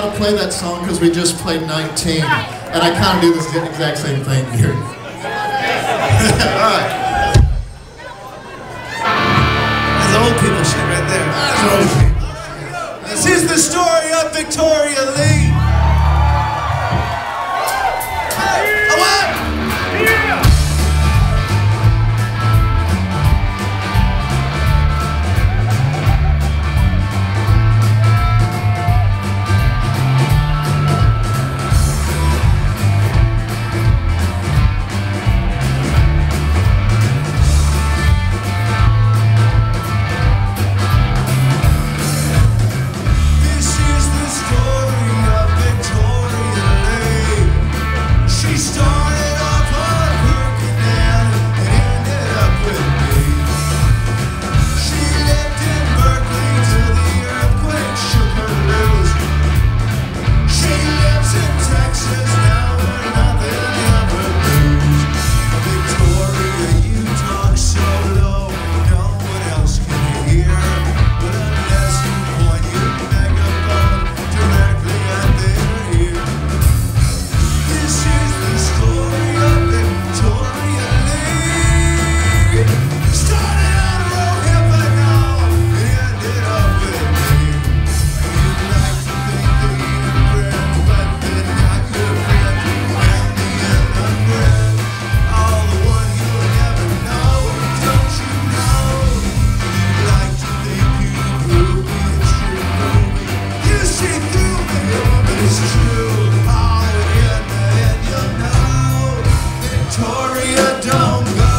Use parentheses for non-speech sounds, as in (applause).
how to play that song because we just played 19, and I kind of do this exact same thing here. (laughs) All right. Victoria, don't go.